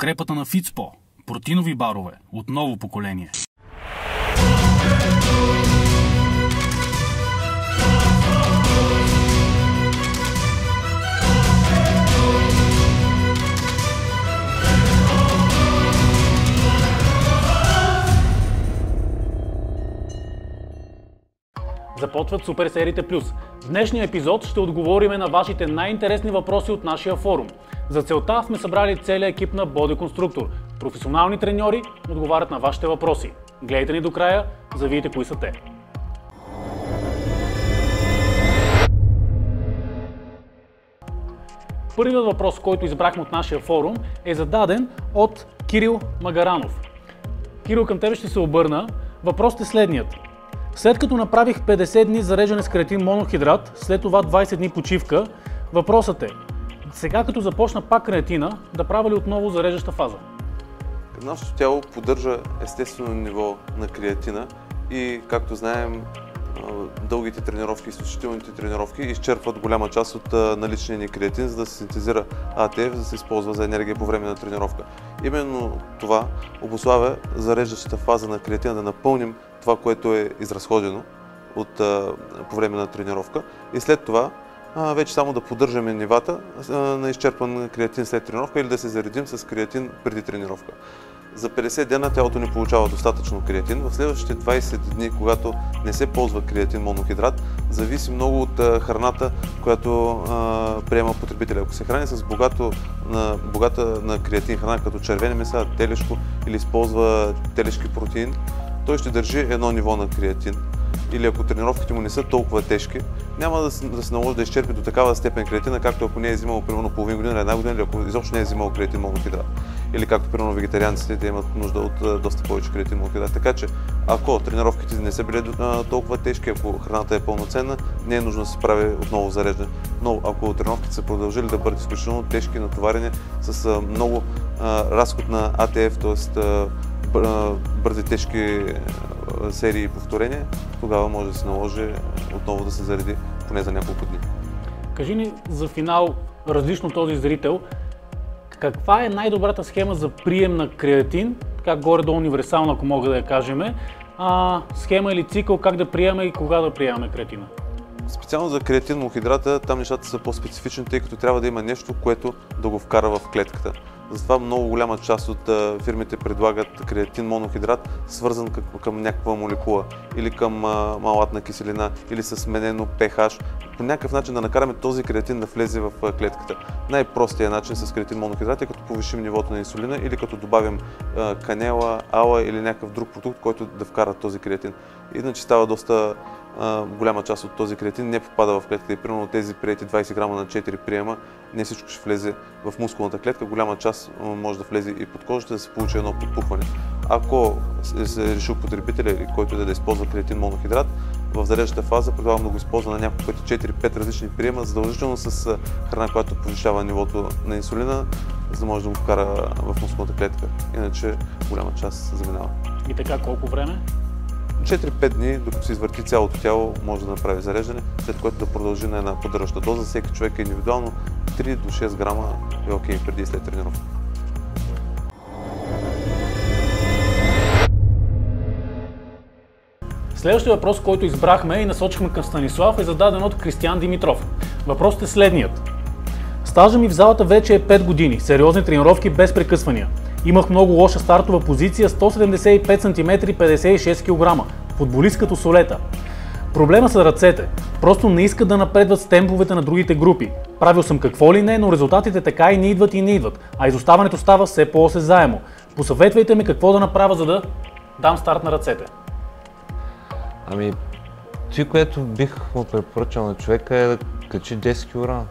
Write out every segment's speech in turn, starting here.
подкрепата на Фицпо, протинови барове от ново поколение. Започват Супер сериите Плюс. В днешния епизод ще отговориме на вашите най-интересни въпроси от нашия форум. За целта сме събрали целият екип на Боди Конструктор. Професионални треньори отговарят на вашите въпроси. Гледайте ни до края, за видите кои са те. Първият въпрос, който избрахме от нашия форум, е зададен от Кирил Магаранов. Кирил, към тебе ще се обърна. Въпросът е следният. След като направих 50 дни зареждане с креатин монохидрат, след това 20 дни почивка, въпросът е, сега като започна пак креатина, да правя ли отново зареждаща фаза? Нашето тяло поддържа естествено ниво на креатина и, както знаем, дългите тренировки, изключителните тренировки изчерпват голяма част от наличния ни креатин, за да се синтезира АТФ, за да се използва за енергия по време на тренировка. Именно това обославя зареждащата фаза на креатина да напълним това, което е изразходено от, по време на тренировка и след това вече само да поддържаме нивата на изчерпан креатин след тренировка или да се заредим с креатин преди тренировка. За 50 дена тялото ни получава достатъчно креатин. В следващите 20 дни, когато не се ползва креатин монохидрат, зависи много от храната, която а, приема потребителя. Ако се храни с богато, на, богата на креатин храна, като червени меса, телешко или използва телешки протеин, той ще държи едно ниво на креатин или ако тренировките му не са толкова тежки, няма да, да се наложи да изчерпи до такава степен креатина, както ако не е взимал примерно половин година една година, или ако изобщо не е взимал креатин монохидрат. Или както примерно вегетарианците, те имат нужда от доста повече креатин монохидрат. Така че, ако тренировките не са били толкова тежки, ако храната е пълноценна, не е нужно да се прави отново зареждане. Но ако тренировките са продължили да бъдат изключително тежки, натоварени с много разход на АТФ, т.е бързи, тежки серии и повторения, тогава може да се наложи отново да се зареди поне за няколко дни. Кажи ни за финал, различно този зрител, каква е най-добрата схема за прием на креатин, така горе-долу универсално, ако мога да я кажем, а, схема или цикъл, как да приемаме и кога да приемаме креатина? Специално за креатин мухидрата, там нещата са по-специфични, тъй като трябва да има нещо, което да го вкара в клетката. Затова много голяма част от фирмите предлагат креатин монохидрат, свързан към някаква молекула или към малатна киселина или с сменено pH. По някакъв начин да накараме този креатин да влезе в клетката. Най-простият начин с креатин монохидрат е като повишим нивото на инсулина или като добавим канела, ала или някакъв друг продукт, който да вкара този креатин. Иначе става доста голяма част от този креатин не попада в клетката и примерно тези приети 20 грама на 4 приема, не всичко ще влезе в мускулната клетка, голяма част може да влезе и под кожата, да се получи едно подпухване. Ако се решил потребителя или който да, да използва креатин монохидрат, в зареждащата фаза предлагам да го използва на няколко пъти 4-5 различни приема, задължително с храна, която повишава нивото на инсулина, за да може да го вкара в мускулната клетка. Иначе голяма част заминава. И така колко време? 4-5 дни, докато се извърти цялото тяло, може да направи зареждане, след което да продължи на една поддържаща доза. Всеки човек е индивидуално 3 до 6 грама е окей преди и след тренировка. Следващия въпрос, който избрахме и насочихме към Станислав е зададен от Кристиян Димитров. Въпросът е следният. Стажа ми в залата вече е 5 години, сериозни тренировки без прекъсвания. Имах много лоша стартова позиция, 175 см, 56 кг. Футболист като солета. Проблема са ръцете. Просто не искат да напредват с темповете на другите групи. Правил съм какво ли не, но резултатите така и не идват и не идват, а изоставането става все по-осезаемо. Посъветвайте ми какво да направя, за да дам старт на ръцете. Ами, ти, което бих му препоръчал на човека е да качи 10 кг.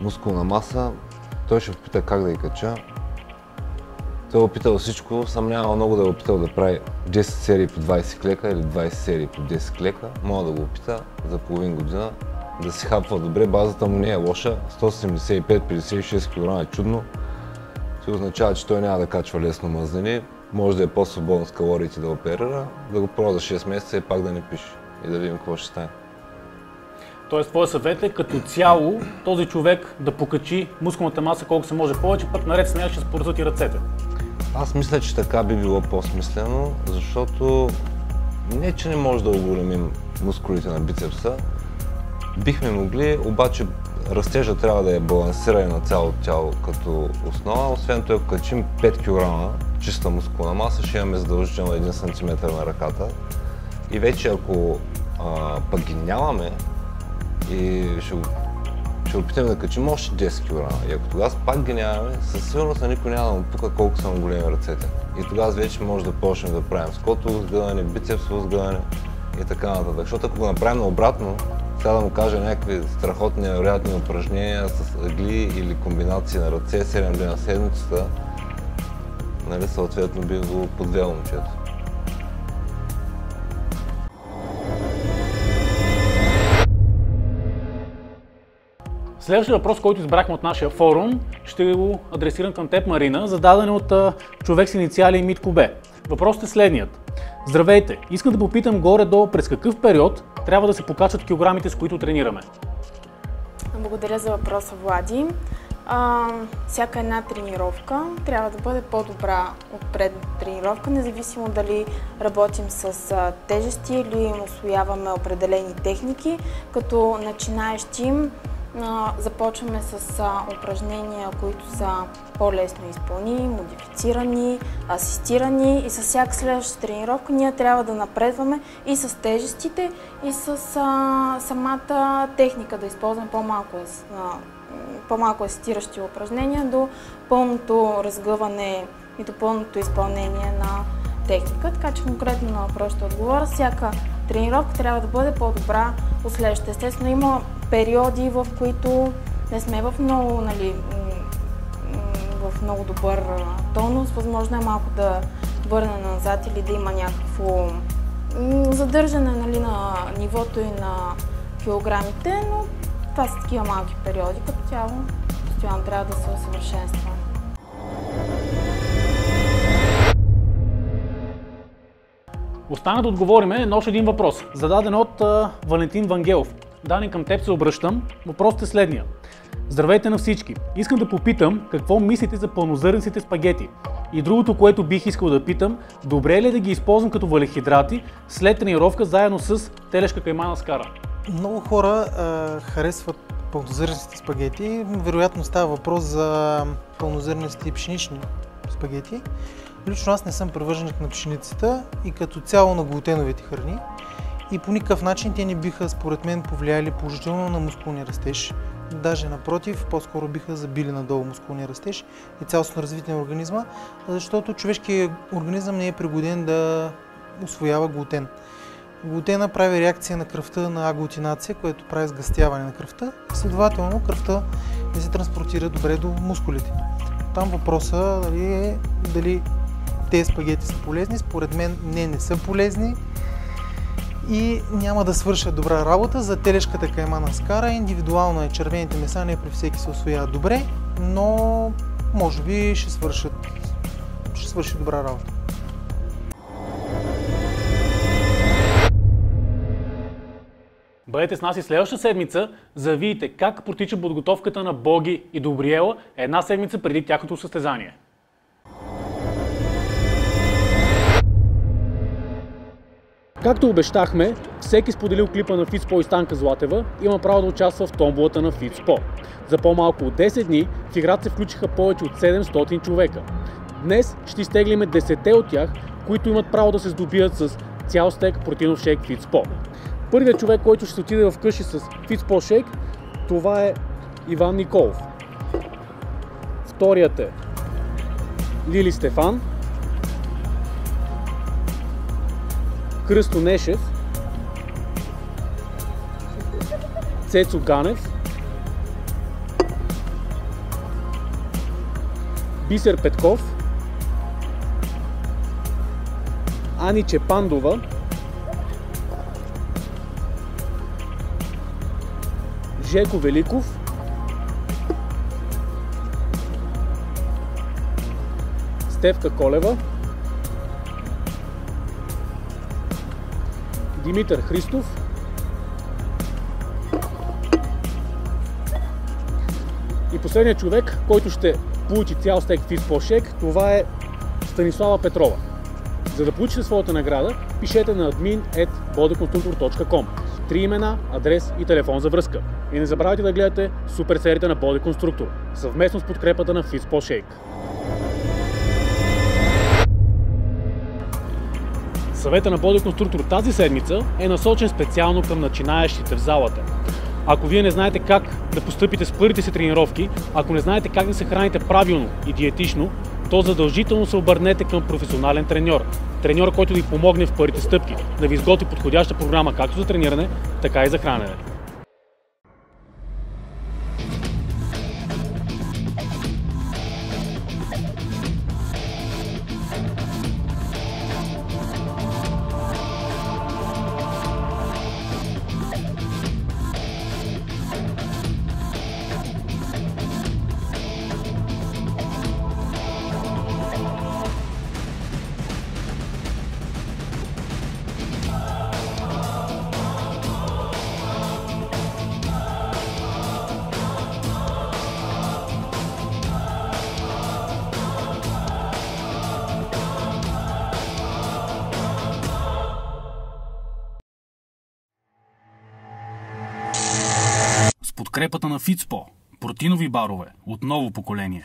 Мускулна маса, той ще опита как да я кача. Той е опитал всичко, сам няма много да е опитал да прави 10 серии по 20 клека или 20 серии по 10 клека. Мога да го опита за половин година да се хапва добре, базата му не е лоша. 175-56 кг е чудно. Това означава, че той няма да качва лесно мазнини. Може да е по-свободен с калориите да оперира, да го пробва за 6 месеца и пак да не пише и да видим какво ще стане. Тоест, твой съвет е като цяло този човек да покачи мускулната маса колко се може повече, пък наред с нея ще спорзат и ръцете. Аз мисля, че така би било по-смислено, защото не, че не може да оголемим мускулите на бицепса, бихме могли, обаче растежа трябва да е балансиран на цялото тяло като основа. Освен това, ако качим 5 кг чиста мускулна маса, ще имаме задължително 1 см на ръката. И вече ако а, пък ги нямаме и ще, ще опитаме да качим още 10 кг. И ако тогава пак ги нямаме, със сигурност на никой няма да му пука колко са му големи ръцете. И тогава вече може да почнем да правим скотово сгъване, бицепсово сгъване и така нататък. Защото ако го направим обратно, сега да му кажа някакви страхотни, невероятни упражнения с ъгли или комбинации на ръце 7 дни на седмицата, нали, съответно би го подвел момчето. Следващия въпрос, който избрахме от нашия форум, ще го адресирам към теб, Марина, зададен от човек с инициали Митко Б. Въпросът е следният. Здравейте! Искам да попитам горе-долу през какъв период трябва да се покачат килограмите, с които тренираме. Благодаря за въпроса, Влади. А, всяка една тренировка трябва да бъде по-добра от предната тренировка, независимо дали работим с тежести или освояваме определени техники. Като начинаещи започваме с упражнения, които са по-лесно изпълними, модифицирани, асистирани и с всяка следваща тренировка ние трябва да напредваме и с тежестите, и с самата техника, да използваме по-малко, по-малко асистиращи упражнения до пълното разгъване и до пълното изпълнение на техника. Така че конкретно на въпрос ще отговоря. Всяка тренировка трябва да бъде по-добра от следващата. Естествено има периоди, в които не сме в много, нали, в много добър тонус. Възможно е малко да върне назад или да има някакво задържане нали, на нивото и на килограмите, но това са такива малки периоди. Като цяло, постоянно трябва да се усъвършенства. Остана да отговориме на още един въпрос, зададен от а, Валентин Вангелов. Дани, към теб се обръщам. Въпросът е следния. Здравейте на всички! Искам да попитам какво мислите за пълнозърнците спагети. И другото, което бих искал да питам, добре ли е да ги използвам като валехидрати след тренировка заедно с телешка каймана с кара? Много хора а, харесват пълнозърнистите спагети. Вероятно става въпрос за пълнозърнисти пшенични спагети. Лично аз не съм привърженик на пшеницата и като цяло на глутеновите храни и по никакъв начин те не биха, според мен, повлияли положително на мускулния растеж. Даже напротив, по-скоро биха забили надолу мускулния растеж и цялостно развитие на организма, защото човешкият организъм не е пригоден да освоява глутен. Глутена прави реакция на кръвта на аглутинация, което прави сгъстяване на кръвта. Следователно, кръвта не се транспортира добре до мускулите. Там въпроса дали е дали тези спагети са полезни. Според мен не, не са полезни и няма да свършат добра работа. За телешката каймана скара индивидуално е червените меса, не при всеки се освояват добре, но може би ще свършат, ще свърши добра работа. Бъдете с нас и следващата седмица, за да видите как протича подготовката на Боги и Добриела една седмица преди тяхното състезание. Както обещахме, всеки споделил клипа на Фитспо и Станка Златева има право да участва в томболата на Фитспо. За по-малко от 10 дни в играта се включиха повече от 700 човека. Днес ще изтеглиме 10 от тях, които имат право да се здобият с цял стек протеинов шейк Фитспо. Първият човек, който ще отиде вкъщи с Фитспо шейк, това е Иван Николов. Вторият е Лили Стефан, Кръсто Нешев, Цецо Ганев, Бисер Петков, Ани Чепандова, Жеко Великов, Стевка Колева, Димитър Христов. И последният човек, който ще получи цял стек фит по шек, това е Станислава Петрова. За да получите своята награда, пишете на admin.bodyconstructor.com Три имена, адрес и телефон за връзка. И не забравяйте да гледате супер серията на Body Constructor, съвместно с подкрепата на Fizpo Shake. Съвета на Constructor тази седмица е насочен специално към начинаещите в залата. Ако вие не знаете как да постъпите с първите си тренировки, ако не знаете как да се храните правилно и диетично, то задължително се обърнете към професионален треньор. Треньор, който ви помогне в първите стъпки, да ви изготви подходяща програма както за трениране, така и за хранене. подкрепата на Фицпо, протинови барове, отново поколение.